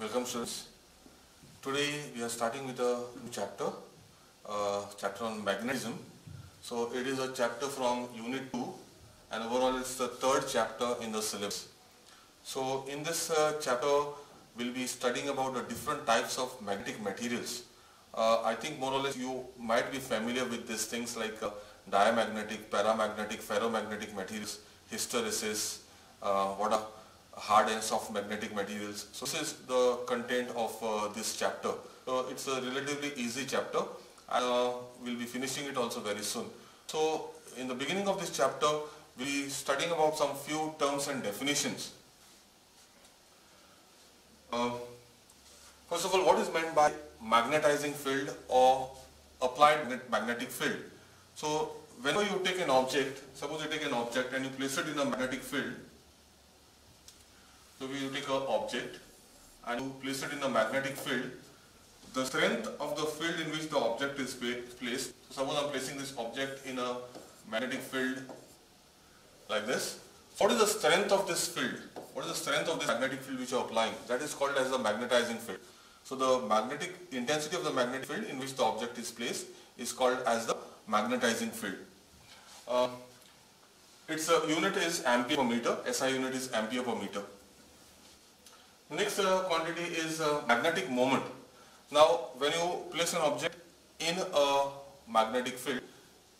Welcome students. Today we are starting with a new chapter, uh, chapter on magnetism. So it is a chapter from unit 2 and overall it's the third chapter in the syllabus. So in this uh, chapter we'll be studying about the different types of magnetic materials. Uh, I think more or less you might be familiar with these things like uh, diamagnetic, paramagnetic, ferromagnetic materials, hysteresis, uh, what are hard and soft magnetic materials. So this is the content of uh, this chapter. So it's a relatively easy chapter and uh, we'll be finishing it also very soon. So in the beginning of this chapter we'll be studying about some few terms and definitions. Uh, first of all, what is meant by magnetizing field or applied magnetic field? So whenever you take an object, suppose you take an object and you place it in a magnetic field, so you take an object and place it in a magnetic field. The strength of the field in which the object is placed. So suppose I am placing this object in a magnetic field like this. What is the strength of this field? What is the strength of this magnetic field which you are applying? That is called as the magnetizing field. So the magnetic intensity of the magnetic field in which the object is placed is called as the magnetizing field. Uh, its unit is ampere per meter. SI unit is ampere per meter. Next uh, quantity is uh, magnetic moment. Now when you place an object in a magnetic field,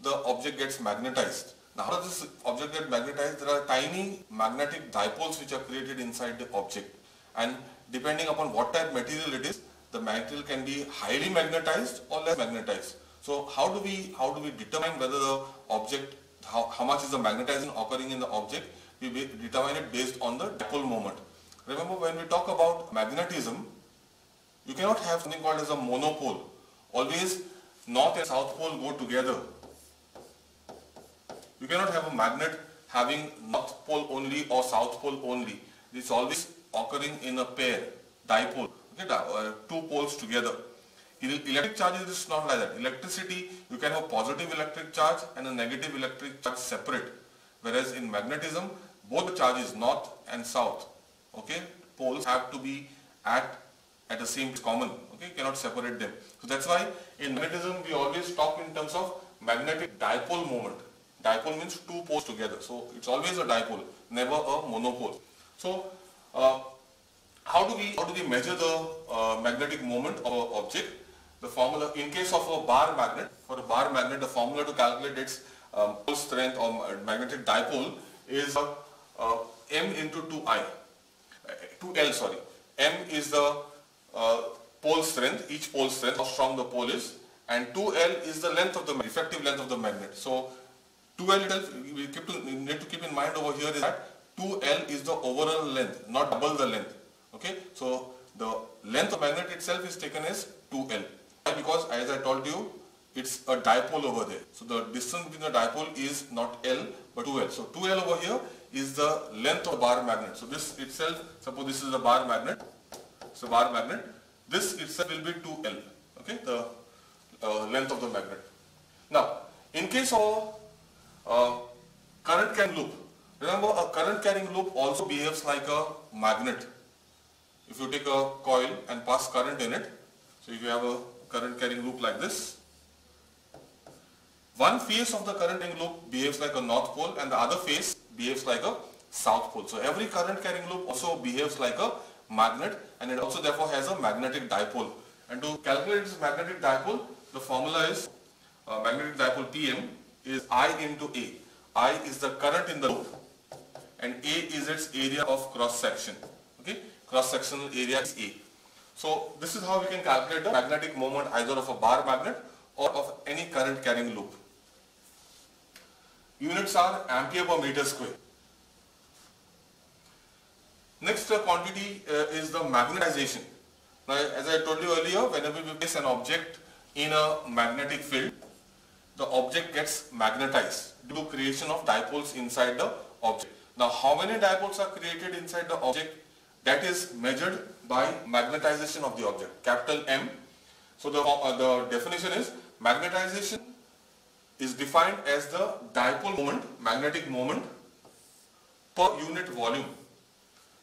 the object gets magnetized. Now how does this object get magnetized? There are tiny magnetic dipoles which are created inside the object and depending upon what type material it is, the material can be highly magnetized or less magnetized. So how do we how do we determine whether the object how, how much is the magnetizing occurring in the object? We determine it based on the dipole moment. Remember when we talk about magnetism, you cannot have something called as a monopole. Always north and south pole go together. You cannot have a magnet having north pole only or south pole only. It's always occurring in a pair, dipole, okay, uh, two poles together. In electric charges is not like that. Electricity, you can have positive electric charge and a negative electric charge separate. Whereas in magnetism, both charges north and south okay? Poles have to be at at the same common. Okay? Cannot separate them. So that's why in magnetism we always talk in terms of magnetic dipole moment. Dipole means two poles together. So it's always a dipole never a monopole. So uh, how do we how do we measure the uh, magnetic moment of an object? The formula in case of a bar magnet for a bar magnet the formula to calculate its um, pole strength or magnetic dipole is uh, m into 2i 2L sorry. M is the uh, pole strength, each pole strength, how strong the pole is and 2L is the length of the effective length of the magnet. So 2L itself, we to, need to keep in mind over here is that 2L is the overall length, not double the length. Okay, so the length of magnet itself is taken as 2L. Because as I told you, it's a dipole over there. So the distance between the dipole is not L but 2L. So 2L over here is the length of bar magnet. So this itself, suppose this is a bar magnet, a bar magnet, this itself will be 2L, okay, the uh, length of the magnet. Now, in case of uh, current carrying loop, remember a current carrying loop also behaves like a magnet. If you take a coil and pass current in it, so if you have a current carrying loop like this, one face of the current carrying loop behaves like a north pole and the other phase behaves like a south pole. So every current carrying loop also behaves like a magnet and it also therefore has a magnetic dipole. And to calculate this magnetic dipole, the formula is uh, magnetic dipole PM is I into A. I is the current in the loop and A is its area of cross section. Okay, cross sectional area is A. So this is how we can calculate the magnetic moment either of a bar magnet or of any current carrying loop. Units are ampere per meter square. Next quantity uh, is the magnetization. Now as I told you earlier, whenever we place an object in a magnetic field, the object gets magnetized due to creation of dipoles inside the object. Now how many dipoles are created inside the object? That is measured by magnetization of the object, capital M. So the, uh, the definition is magnetization is defined as the dipole moment, magnetic moment per unit volume.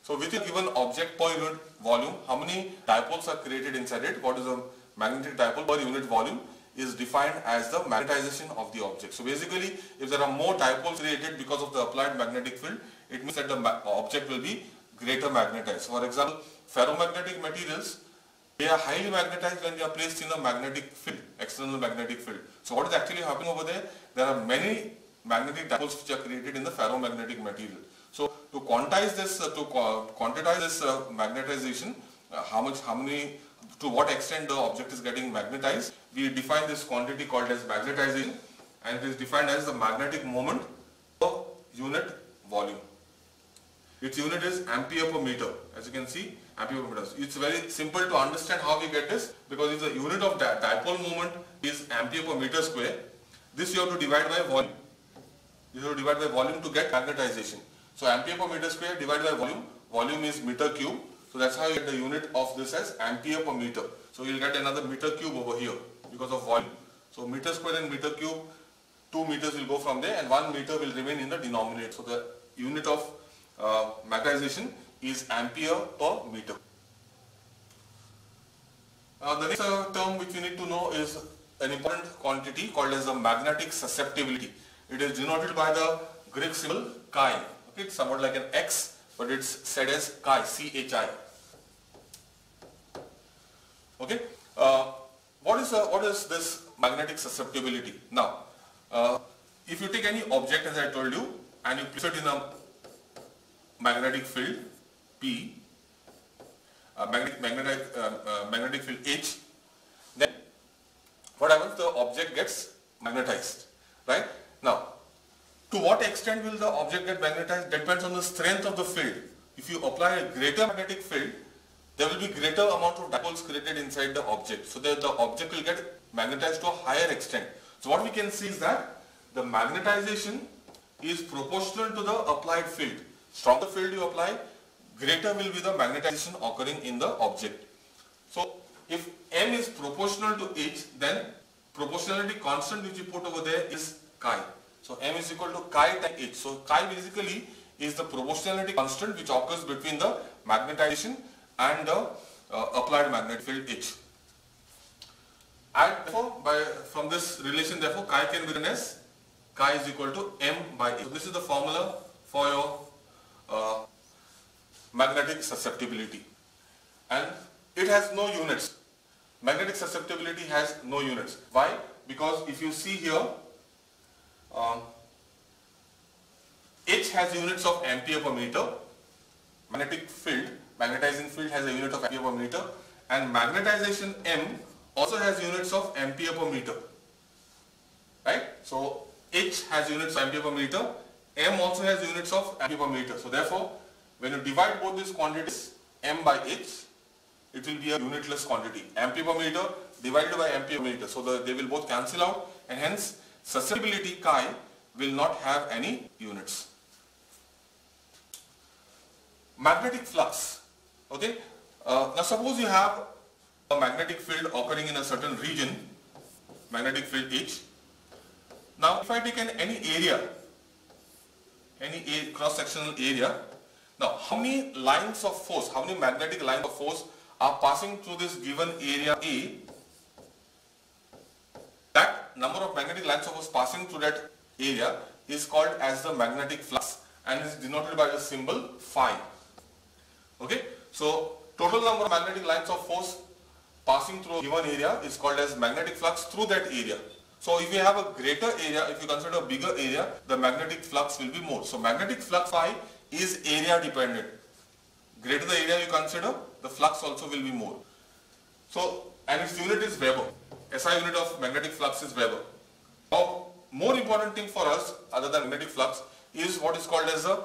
So with a given object per unit volume, how many dipoles are created inside it? What is the magnetic dipole per unit volume is defined as the magnetization of the object. So basically, if there are more dipoles created because of the applied magnetic field, it means that the object will be greater magnetized. For example, ferromagnetic materials, they are highly magnetized when they are placed in a magnetic field, external magnetic field. So what is actually happening over there? There are many magnetic dipoles which are created in the ferromagnetic material. So to quantize this, uh, to quantize this uh, magnetization, uh, how much, how many, to what extent the object is getting magnetized, we define this quantity called as magnetization and it is defined as the magnetic moment per unit volume. Its unit is ampere per meter. As you can see, ampere per meter. It's very simple to understand how we get this because if the unit of di dipole moment is ampere per meter square, this you have to divide by volume. You have to divide by volume to get magnetization. So ampere per meter square divided by volume. Volume is meter cube. So that's how you get the unit of this as ampere per meter. So you'll get another meter cube over here because of volume. So meter square and meter cube, 2 meters will go from there and 1 meter will remain in the denominator. So the unit of uh, magnetization is ampere per meter. Uh, the next uh, term which you need to know is an important quantity called as the magnetic susceptibility. It is denoted by the Greek symbol chi. Okay, it's somewhat like an X, but it's said as chi, C-H-I. Okay, uh, what is what is this magnetic susceptibility? Now, uh, if you take any object as I told you and you place it in a magnetic field P, uh, magnetic, magnetic, uh, uh, magnetic field H, then what happens? The object gets magnetized, right? Now, to what extent will the object get magnetized depends on the strength of the field. If you apply a greater magnetic field, there will be greater amount of dipoles created inside the object. So that the object will get magnetized to a higher extent. So what we can see is that the magnetization is proportional to the applied field. Stronger field you apply, greater will be the magnetization occurring in the object. So if M is proportional to H, then proportionality constant which you put over there is chi. So M is equal to chi times H. So chi basically is the proportionality constant which occurs between the magnetization and the uh, applied magnetic field H. And therefore, by, from this relation, therefore, chi can be written as chi is equal to m by H. So this is the formula for your uh, magnetic susceptibility. And it has no units. Magnetic susceptibility has no units. Why? Because if you see here, um, H has units of ampere per meter. Magnetic field, magnetizing field has a unit of ampere per meter. And magnetization M also has units of ampere per meter. Right? So H has units of ampere per meter. M also has units of ampere per meter. So therefore, when you divide both these quantities, M by H, it will be a unitless quantity. Ampere per meter divided by ampere per meter. So the, they will both cancel out and hence susceptibility chi will not have any units. Magnetic flux. Okay. Uh, now suppose you have a magnetic field occurring in a certain region, magnetic field H. Now if I take an, any area, any cross-sectional area, now how many lines of force, how many magnetic lines of force are passing through this given area A, that number of magnetic lines of force passing through that area is called as the magnetic flux and is denoted by the symbol phi. Okay, so total number of magnetic lines of force passing through a given area is called as magnetic flux through that area. So if you have a greater area, if you consider a bigger area, the magnetic flux will be more. So magnetic flux phi is area dependent. Greater the area you consider, the flux also will be more. So, and its unit is Weber. SI unit of magnetic flux is Weber. Now, more important thing for us, other than magnetic flux, is what is called as a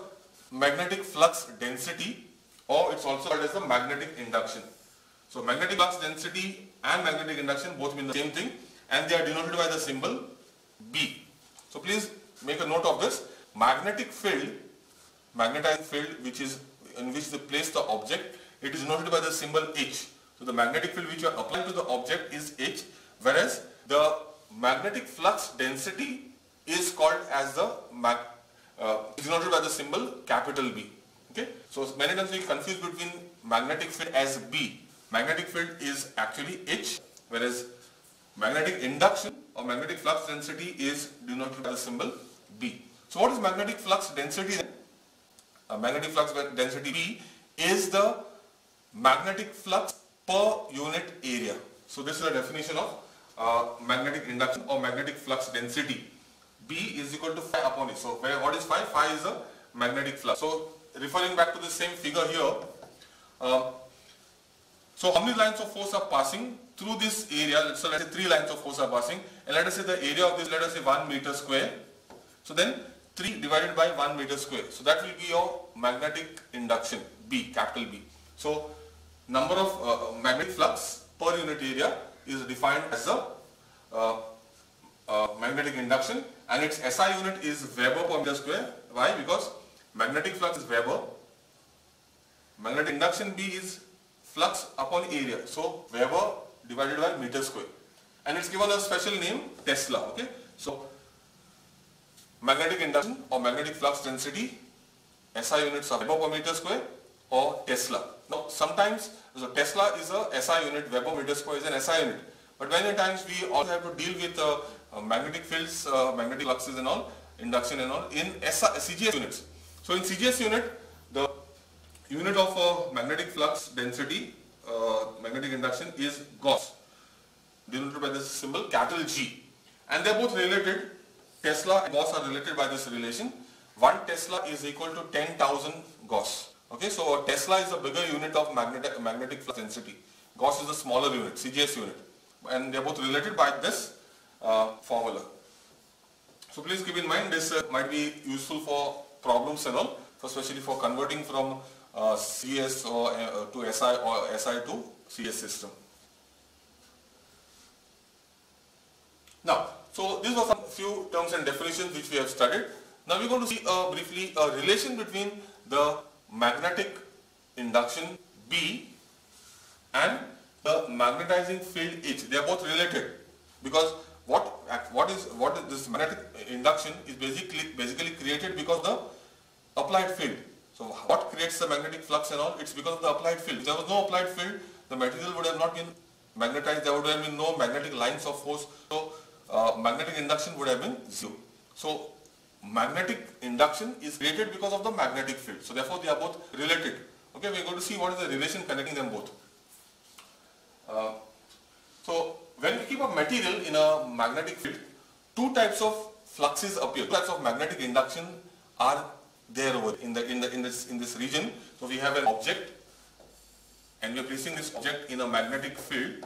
magnetic flux density or it's also called as the magnetic induction. So magnetic flux density and magnetic induction both mean the same thing and they are denoted by the symbol B. So please make a note of this. Magnetic field, magnetizing field which is in which they place the object, it is denoted by the symbol H. So the magnetic field which you are applying to the object is H whereas the magnetic flux density is called as the mag, uh, is denoted by the symbol capital B. Okay, so many times we confuse between magnetic field as B. Magnetic field is actually H, whereas magnetic induction or magnetic flux density is denoted by the symbol B. So what is magnetic flux density? Magnetic flux density B is the magnetic flux per unit area. So this is the definition of uh, magnetic induction or magnetic flux density. B is equal to phi upon E. So where, what is phi? Phi is the magnetic flux. So referring back to the same figure here, uh, so how many lines of force are passing through this area? So let's say three lines of force are passing and let us say the area of this let us say 1 meter square. So then 3 divided by 1 meter square. So that will be your magnetic induction B, capital B. So number of uh, magnetic flux per unit area is defined as the uh, uh, magnetic induction and its SI unit is Weber per meter square. Why? Because magnetic flux is Weber, magnetic induction B is flux upon area. So Weber divided by meter square. And it's given a special name Tesla. Okay. So magnetic induction or magnetic flux density SI units are Weber per meter square or Tesla. Now sometimes so Tesla is a SI unit, Weber meter square is an SI unit. But many times we also have to deal with uh, uh, magnetic fields, uh, magnetic fluxes and all, induction and all in SI, CGS units. So in CGS unit, the unit of uh, magnetic flux density, uh, magnetic induction is Gauss, denoted by this symbol capital G. And they are both related. Tesla and Gauss are related by this relation. 1 Tesla is equal to 10,000 Gauss. Okay, so Tesla is a bigger unit of magnetic, magnetic flux density. Gauss is a smaller unit, CGS unit. And they are both related by this uh, formula. So please keep in mind this uh, might be useful for problems and all, especially for converting from uh, CS or uh, to SI or SI to CS system. Now, so these were some few terms and definitions which we have studied. Now we are going to see uh, briefly a relation between the magnetic induction B and the magnetizing field H. They are both related because what what is what is this magnetic induction is basically basically created because the applied field. So what creates the magnetic flux and all? It's because of the applied field. If there was no applied field, the material would have not been magnetized. There would have been no magnetic lines of force. So uh, magnetic induction would have been zero. So magnetic induction is created because of the magnetic field. So therefore they are both related. Okay, we are going to see what is the relation connecting them both. Uh, so when we keep a material in a magnetic field, two types of fluxes appear. Two types of magnetic induction are there over in the in the in this in this region. So we have an object and we are placing this object in a magnetic field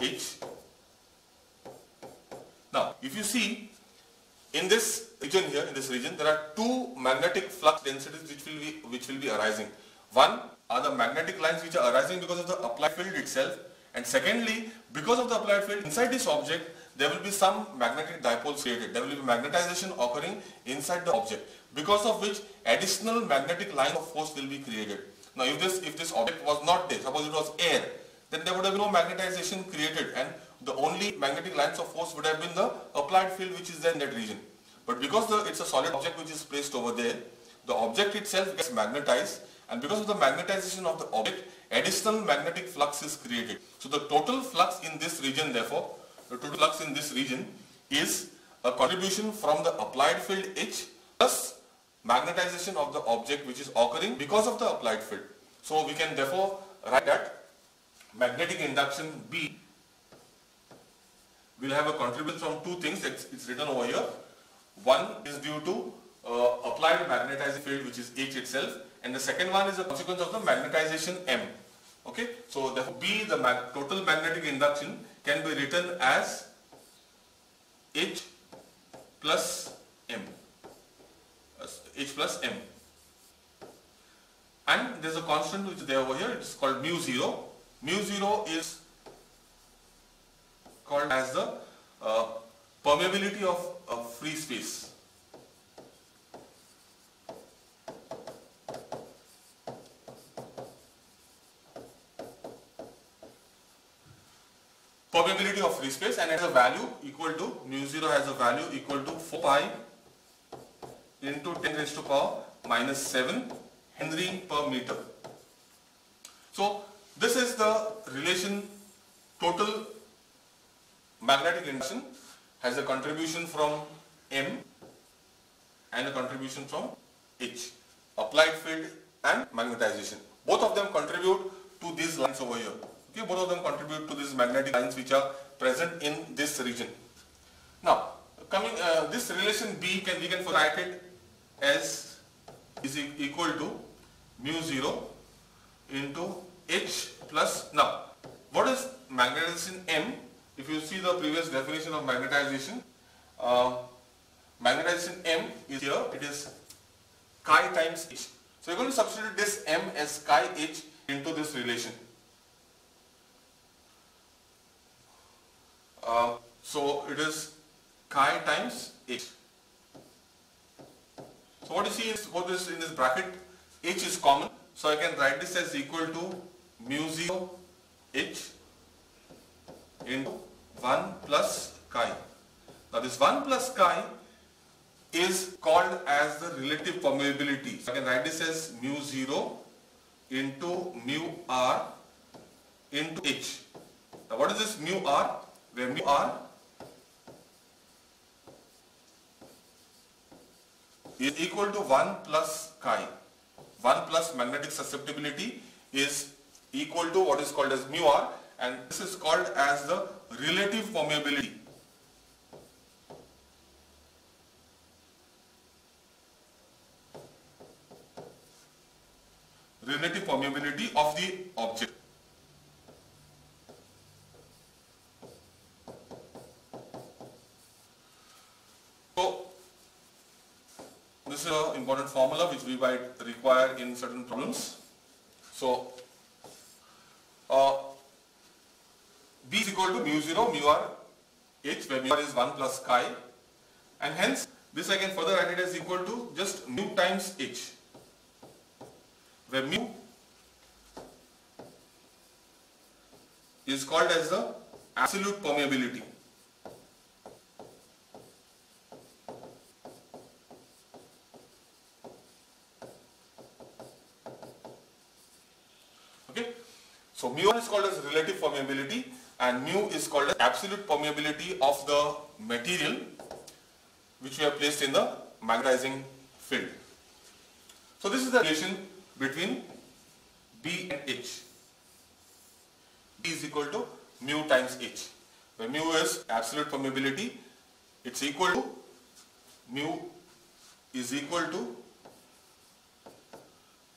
H. Now if you see in this region here, in this region, there are two magnetic flux densities which will be which will be arising. One are the magnetic lines which are arising because of the applied field itself, and secondly, because of the applied field inside this object, there will be some magnetic dipoles created. There will be magnetization occurring inside the object, because of which additional magnetic line of force will be created. Now, if this if this object was not there, suppose it was air, then there would have been no magnetization created, and the only magnetic lines of force would have been the applied field which is there in that region. But because the, it's a solid object which is placed over there, the object itself gets magnetized and because of the magnetization of the object, additional magnetic flux is created. So the total flux in this region therefore, the total flux in this region is a contribution from the applied field H plus magnetization of the object which is occurring because of the applied field. So we can therefore write that magnetic induction B will have a contribution from two things, it's, it's written over here. One is due to uh, applied magnetizing field which is H itself and the second one is a consequence of the magnetization M. Okay, so therefore B the mag total magnetic induction can be written as H plus M. H plus M. And there is a constant which is there over here, it is called mu 0. Mu 0 is called as the uh, permeability of, of free space. Permeability of free space and has a value equal to, mu 0 has a value equal to 4 pi into 10 raised to power minus 7 Henry per meter. So this is the relation total magnetic induction has a contribution from M and a contribution from H. Applied field and magnetization. Both of them contribute to these lines over here. Okay, both of them contribute to these magnetic lines which are present in this region. Now, coming uh, this relation B can we can write it as is equal to mu 0 into H plus now what is magnetization M if you see the previous definition of magnetization uh, magnetization M is here it is chi times H. So you're going to substitute this M as chi H into this relation. Uh, so it is chi times H. So what you see is what is in this bracket H is common. So I can write this as equal to mu 0 H into 1 plus chi. Now this 1 plus chi is called as the relative permeability. So I can write this as mu 0 into mu r into h. Now what is this mu r? Where mu r is equal to 1 plus chi. 1 plus magnetic susceptibility is equal to what is called as mu r and this is called as the relative permeability. Relative permeability of the object. So, this is an important formula which we might require in certain problems. So, uh, B is equal to mu 0 mu r h where mu r is 1 plus chi and hence this I can further write it as equal to just mu times h where mu is called as the absolute permeability. Okay. So mu is called as relative permeability and mu is called as absolute permeability of the material which we have placed in the magnetizing field. So this is the relation between B and H. B is equal to mu times H. Where mu is absolute permeability, it's equal to mu is equal to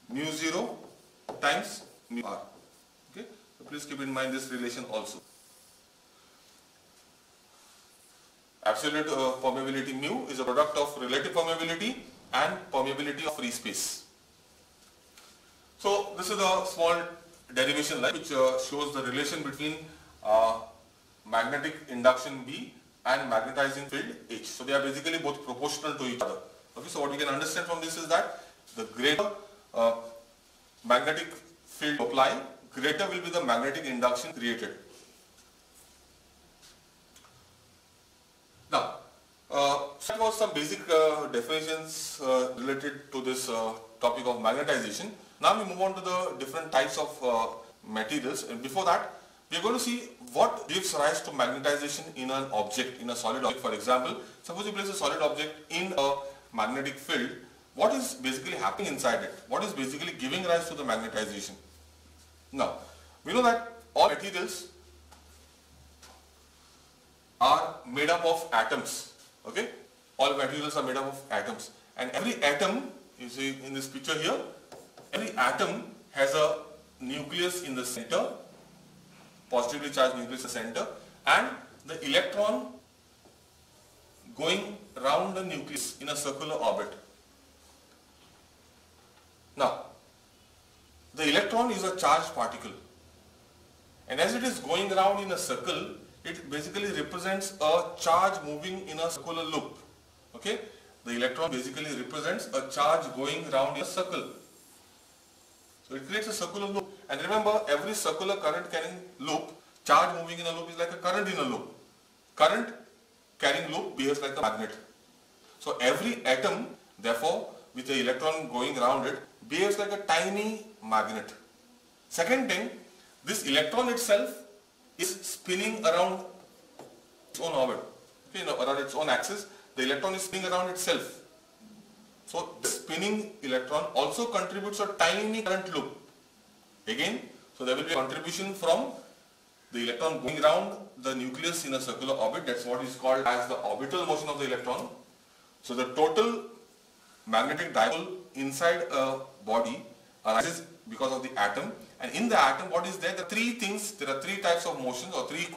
mu 0 times mu r. Okay, so please keep in mind this relation also. Absolute uh, permeability mu is a product of relative permeability and permeability of free space. So this is a small derivation line which uh, shows the relation between uh, magnetic induction B and magnetizing field H. So they are basically both proportional to each other. Okay, so what we can understand from this is that the greater uh, magnetic field apply, greater will be the magnetic induction created. Now, uh, that was some basic uh, definitions uh, related to this uh, topic of magnetization. Now we move on to the different types of uh, materials and before that we are going to see what gives rise to magnetization in an object, in a solid object. For example, suppose you place a solid object in a magnetic field, what is basically happening inside it? What is basically giving rise to the magnetization? Now, we know that all materials are made up of atoms. Okay? All materials are made up of atoms. And every atom, you see in this picture here, every atom has a nucleus in the center, positively charged nucleus in the center, and the electron going around the nucleus in a circular orbit. Now, the electron is a charged particle and as it is going around in a circle, it basically represents a charge moving in a circular loop. Okay? The electron basically represents a charge going around a circle. So it creates a circular loop. And remember, every circular current carrying loop, charge moving in a loop is like a current in a loop. Current carrying loop behaves like a magnet. So every atom, therefore, with the electron going around it, behaves like a tiny magnet. Second thing, this electron itself is spinning around its own orbit, okay, you know, around its own axis. The electron is spinning around itself. So the spinning electron also contributes a tiny current loop. Again, so there will be a contribution from the electron going around the nucleus in a circular orbit. That's what is called as the orbital motion of the electron. So the total magnetic dipole inside a body arises because of the atom and in the atom what is there? Are three things, there are three types of motions or three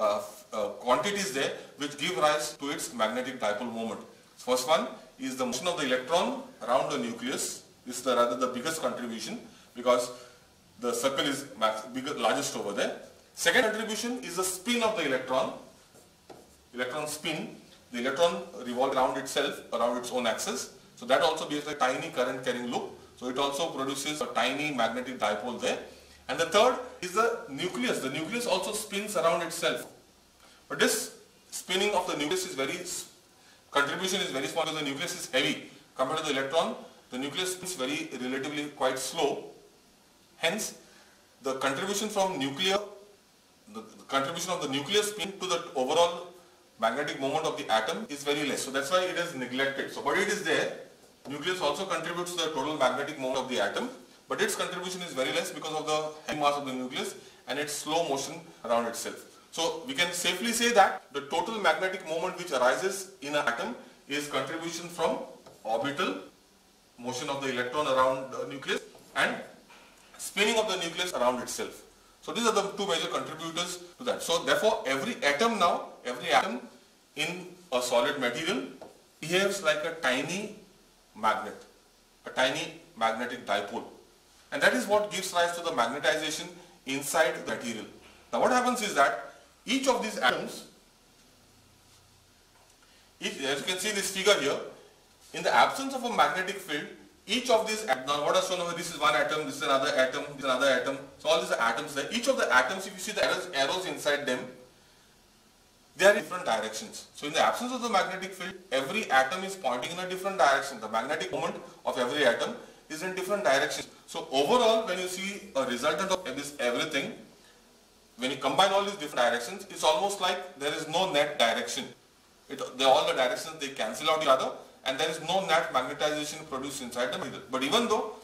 uh, uh, quantities there which give rise to its magnetic dipole moment. First one is the motion of the electron around the nucleus. This is the rather the biggest contribution because the circle is max, bigger, largest over there. Second contribution is the spin of the electron. Electron spin. The electron revolves around itself, around its own axis. So that also like a tiny current carrying loop. So it also produces a tiny magnetic dipole there. And the third is the nucleus. The nucleus also spins around itself. But this spinning of the nucleus is very, contribution is very small because the nucleus is heavy. Compared to the electron, the nucleus spins very relatively quite slow. Hence, the contribution from nuclear, the, the contribution of the nucleus spin to the overall magnetic moment of the atom is very less. So that's why it is neglected. So but it is there Nucleus also contributes to the total magnetic moment of the atom, but its contribution is very less because of the heavy mass of the nucleus and its slow motion around itself. So we can safely say that the total magnetic moment which arises in an atom is contribution from orbital motion of the electron around the nucleus and spinning of the nucleus around itself. So these are the two major contributors to that. So therefore every atom now, every atom in a solid material behaves like a tiny magnet, a tiny magnetic dipole. And that is what gives rise to the magnetization inside the material. Now what happens is that each of these atoms, as you can see this figure here, in the absence of a magnetic field, each of these, now what I shown over, this is one atom, this is another atom, this is another atom. So all these atoms there. Each of the atoms, if you see the arrows, arrows inside them, they are in different directions. So in the absence of the magnetic field, every atom is pointing in a different direction. The magnetic moment of every atom is in different directions. So overall, when you see a resultant of this everything, when you combine all these different directions, it's almost like there is no net direction. It, all the directions, they cancel out each other and there is no net magnetization produced inside the middle. But even though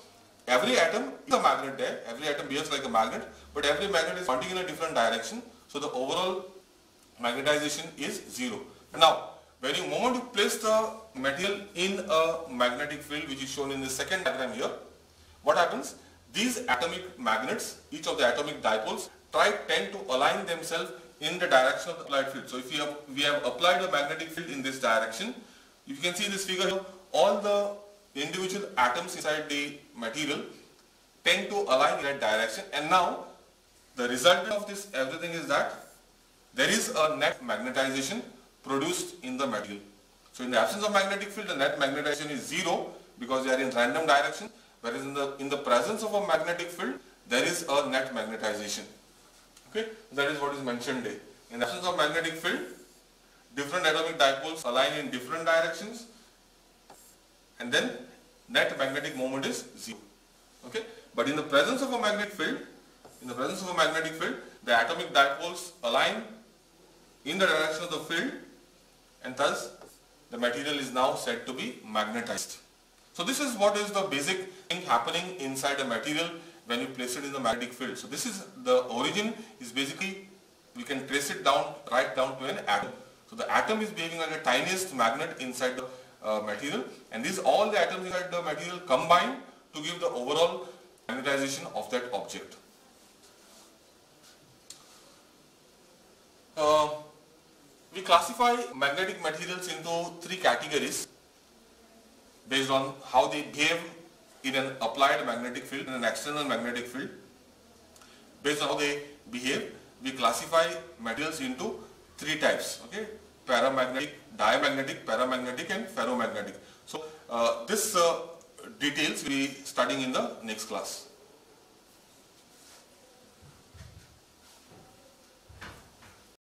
every atom is a magnet there, every atom behaves like a magnet, but every magnet is pointing in a different direction. So the overall magnetization is zero. Now, when you moment you place the material in a magnetic field which is shown in the second diagram here, what happens? These atomic magnets, each of the atomic dipoles, try tend to align themselves in the direction of the applied field. So if we have, we have applied a magnetic field in this direction, you can see this figure here, all the individual atoms inside the material tend to align in that direction and now the result of this everything is that there is a net magnetization produced in the material. So in the absence of magnetic field, the net magnetization is zero because they are in random direction. Whereas in the, in the presence of a magnetic field, there is a net magnetization. Okay, that is what is mentioned there. In the absence of magnetic field, different atomic dipoles align in different directions and then net magnetic moment is zero. Okay, but in the presence of a magnetic field, in the presence of a magnetic field, the atomic dipoles align in the direction of the field and thus the material is now said to be magnetized. So this is what is the basic thing happening inside a material when you place it in the magnetic field. So this is the origin is basically we can trace it down right down to an atom. So the atom is behaving like a tiniest magnet inside the uh, material and these all the atoms inside the material combine to give the overall magnetization of that object. Uh, we classify magnetic materials into three categories based on how they behave in an applied magnetic field, in an external magnetic field. Based on how they behave, we classify materials into three types, okay? Paramagnetic, diamagnetic, paramagnetic and ferromagnetic. So, uh, this uh, details we studying in the next class.